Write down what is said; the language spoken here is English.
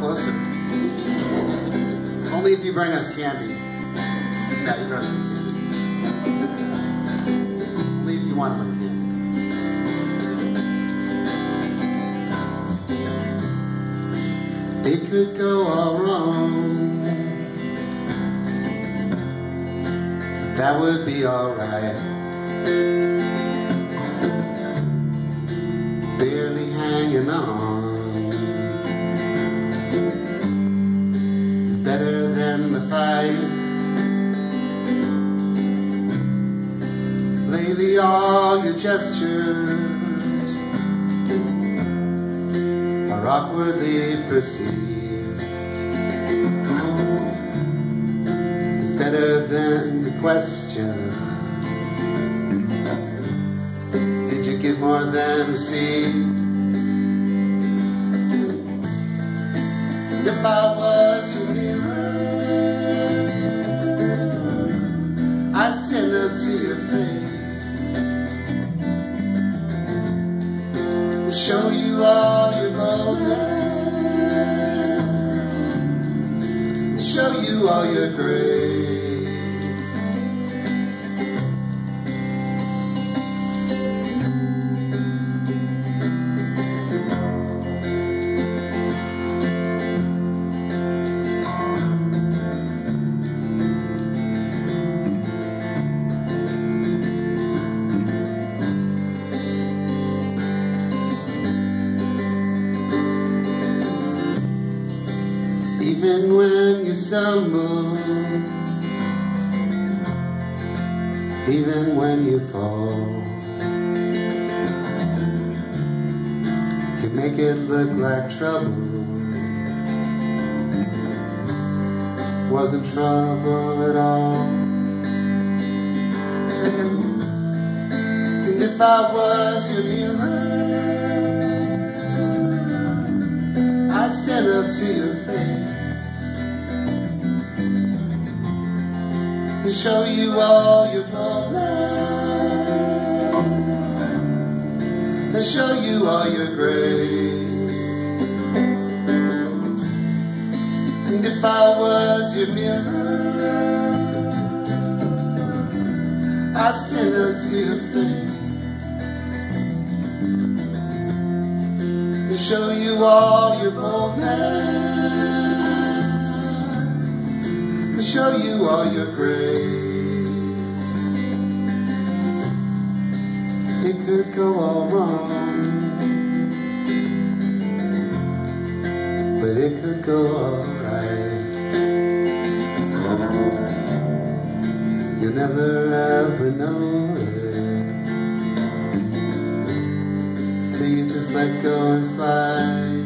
closer. Only if you bring us candy. No, you don't candy. Only if you want to bring candy. It could go all wrong. That would be alright. Barely hanging on. Fight. Lately all your gestures are awkwardly perceived. It's better than the question. Did you give more than received? If I was up to your face. Show you all your boldness. Show you all your grace. Even when you stumble, even when you fall, you make it look like trouble. Wasn't trouble at all. And if I was your mirror, I'd stand up to your face and show you all your boldness and show you all your grace. And if I was your mirror, I'd stand up to your face. to show you all your boldness, to show you all your grace. It could go all wrong, but it could go all right. You'll never ever know it. till you just let go and fly.